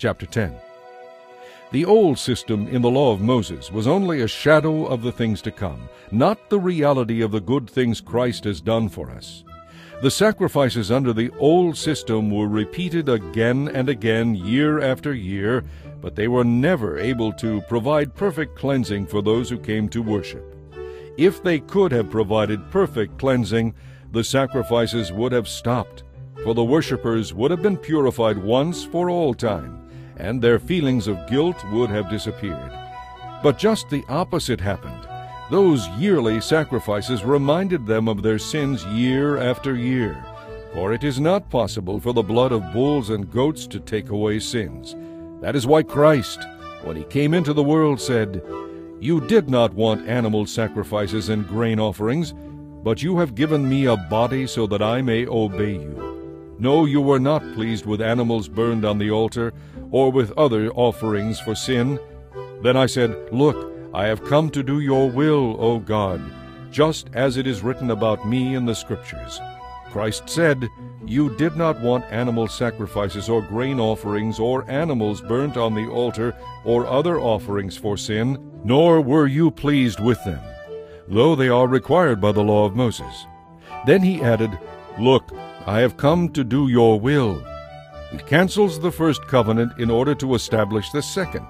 chapter 10. The old system in the law of Moses was only a shadow of the things to come, not the reality of the good things Christ has done for us. The sacrifices under the old system were repeated again and again, year after year, but they were never able to provide perfect cleansing for those who came to worship. If they could have provided perfect cleansing, the sacrifices would have stopped, for the worshippers would have been purified once for all time and their feelings of guilt would have disappeared. But just the opposite happened. Those yearly sacrifices reminded them of their sins year after year. For it is not possible for the blood of bulls and goats to take away sins. That is why Christ, when he came into the world, said, You did not want animal sacrifices and grain offerings, but you have given me a body so that I may obey you. No, you were not pleased with animals burned on the altar, or with other offerings for sin. Then I said, Look, I have come to do your will, O God, just as it is written about me in the Scriptures. Christ said, You did not want animal sacrifices or grain offerings or animals burnt on the altar or other offerings for sin, nor were you pleased with them, though they are required by the law of Moses. Then he added, Look, I have come to do your will. It cancels the first covenant in order to establish the second.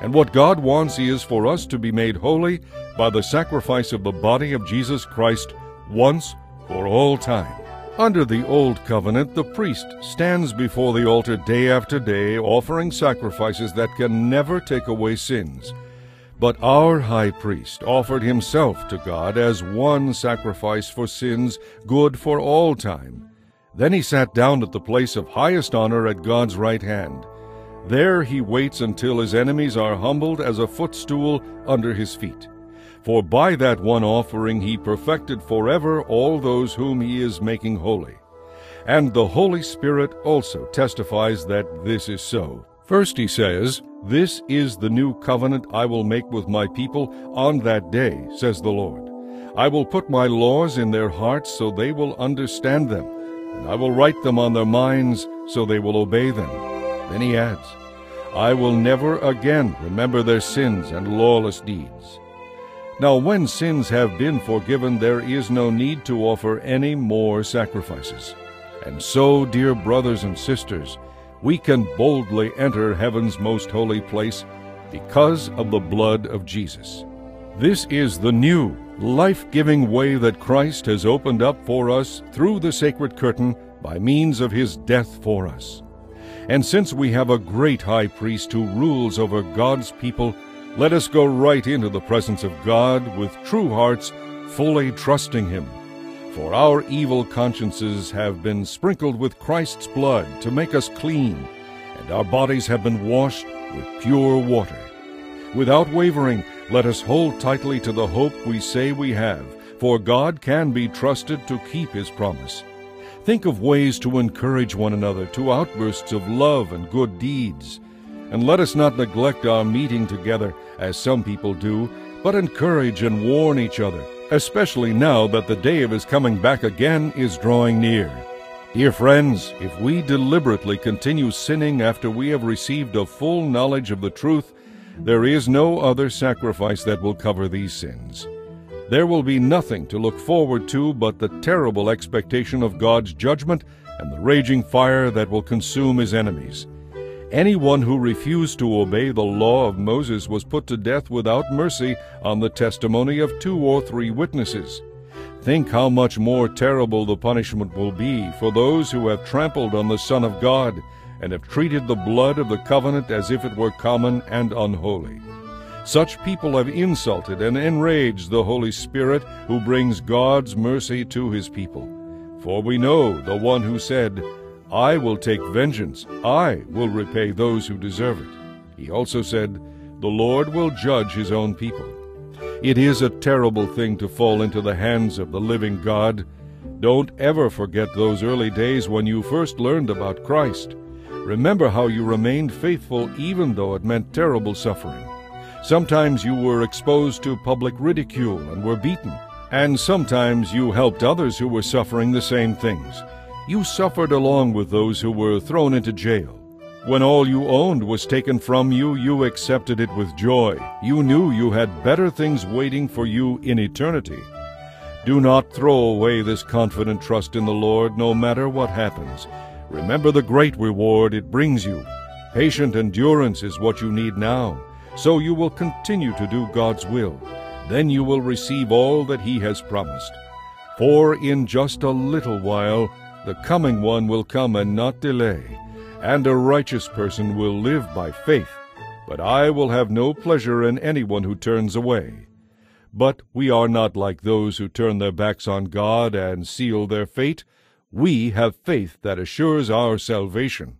And what God wants is for us to be made holy by the sacrifice of the body of Jesus Christ once for all time. Under the Old Covenant, the priest stands before the altar day after day, offering sacrifices that can never take away sins. But our high priest offered himself to God as one sacrifice for sins, good for all time. Then he sat down at the place of highest honor at God's right hand. There he waits until his enemies are humbled as a footstool under his feet. For by that one offering he perfected forever all those whom he is making holy. And the Holy Spirit also testifies that this is so. First he says, This is the new covenant I will make with my people on that day, says the Lord. I will put my laws in their hearts so they will understand them I will write them on their minds so they will obey them. Then he adds, I will never again remember their sins and lawless deeds. Now when sins have been forgiven, there is no need to offer any more sacrifices. And so, dear brothers and sisters, we can boldly enter heaven's most holy place because of the blood of Jesus. This is the new life-giving way that Christ has opened up for us through the sacred curtain by means of his death for us. And since we have a great high priest who rules over God's people, let us go right into the presence of God with true hearts, fully trusting him. For our evil consciences have been sprinkled with Christ's blood to make us clean, and our bodies have been washed with pure water. Without wavering, let us hold tightly to the hope we say we have, for God can be trusted to keep his promise. Think of ways to encourage one another to outbursts of love and good deeds. And let us not neglect our meeting together, as some people do, but encourage and warn each other, especially now that the day of his coming back again is drawing near. Dear friends, if we deliberately continue sinning after we have received a full knowledge of the truth, there is no other sacrifice that will cover these sins. There will be nothing to look forward to but the terrible expectation of God's judgment and the raging fire that will consume his enemies. Anyone who refused to obey the law of Moses was put to death without mercy on the testimony of two or three witnesses. Think how much more terrible the punishment will be for those who have trampled on the Son of God and have treated the blood of the covenant as if it were common and unholy. Such people have insulted and enraged the Holy Spirit who brings God's mercy to his people. For we know the one who said, I will take vengeance, I will repay those who deserve it. He also said, The Lord will judge his own people. It is a terrible thing to fall into the hands of the living God. Don't ever forget those early days when you first learned about Christ. Remember how you remained faithful even though it meant terrible suffering. Sometimes you were exposed to public ridicule and were beaten, and sometimes you helped others who were suffering the same things. You suffered along with those who were thrown into jail. When all you owned was taken from you, you accepted it with joy. You knew you had better things waiting for you in eternity. Do not throw away this confident trust in the Lord, no matter what happens. Remember the great reward it brings you. Patient endurance is what you need now, so you will continue to do God's will. Then you will receive all that He has promised. For in just a little while the coming one will come and not delay and a righteous person will live by faith. But I will have no pleasure in anyone who turns away. But we are not like those who turn their backs on God and seal their fate. We have faith that assures our salvation.